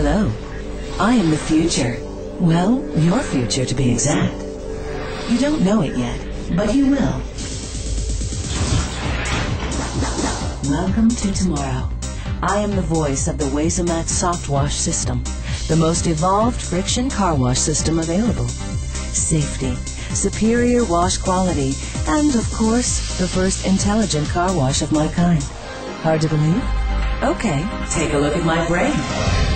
Hello. I am the future. Well, your future to be exact. You don't know it yet, but you will. Welcome to tomorrow. I am the voice of the Wesumat Soft Wash System, the most evolved friction car wash system available. Safety, superior wash quality, and of course, the first intelligent car wash of my kind. Hard to believe? Okay, take a look at my brain.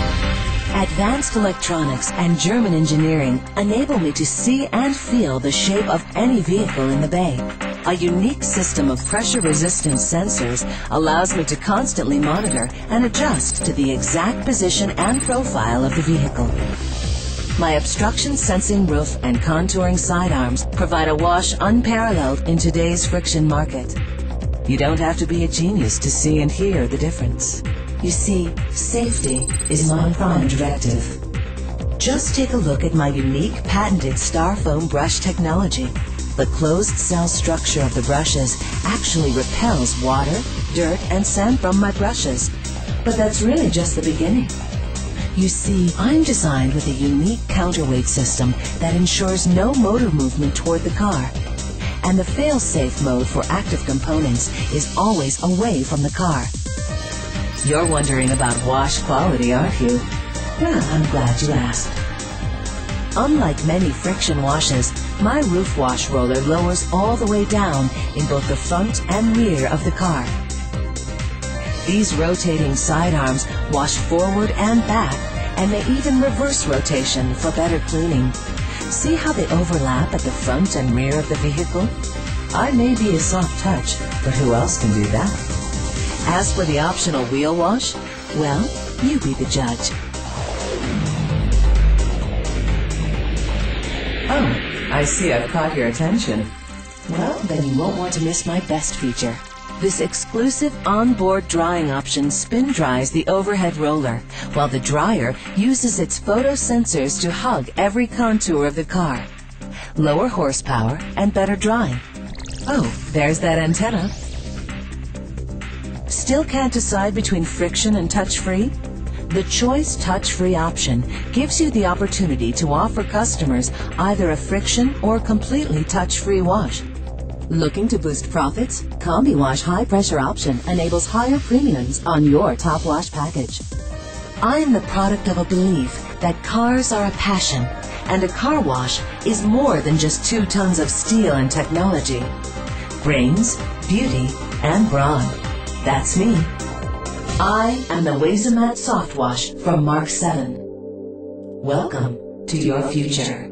Advanced electronics and German engineering enable me to see and feel the shape of any vehicle in the bay. A unique system of pressure-resistant sensors allows me to constantly monitor and adjust to the exact position and profile of the vehicle. My obstruction sensing roof and contouring sidearms provide a wash unparalleled in today's friction market. You don't have to be a genius to see and hear the difference. You see, safety is my prime directive. Just take a look at my unique patented star foam brush technology. The closed cell structure of the brushes actually repels water, dirt, and sand from my brushes. But that's really just the beginning. You see, I'm designed with a unique counterweight system that ensures no motor movement toward the car. And the fail-safe mode for active components is always away from the car. You're wondering about wash quality, aren't you? Well, I'm glad you asked. Unlike many friction washes, my roof wash roller lowers all the way down in both the front and rear of the car. These rotating side arms wash forward and back, and they even reverse rotation for better cleaning. See how they overlap at the front and rear of the vehicle? I may be a soft touch, but who else can do that? As for the optional wheel wash, well, you be the judge. Oh, I see I've caught your attention. Well, then you won't want to miss my best feature. This exclusive onboard drying option spin dries the overhead roller, while the dryer uses its photo sensors to hug every contour of the car. Lower horsepower and better drying. Oh, there's that antenna. Still can't decide between friction and touch-free? The Choice Touch-Free option gives you the opportunity to offer customers either a friction or completely touch-free wash. Looking to boost profits? Combi Wash High Pressure option enables higher premiums on your top wash package. I am the product of a belief that cars are a passion, and a car wash is more than just two tons of steel and technology. Brains, beauty, and brawn. That's me. I am the Wesumat Soft Wash from Mark 7. Welcome to your future.